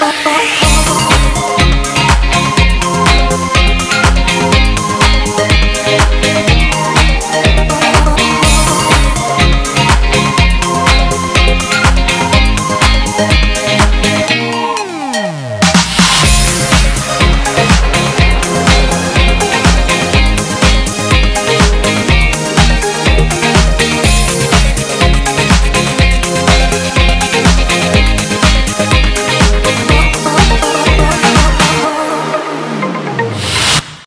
Bye. oh.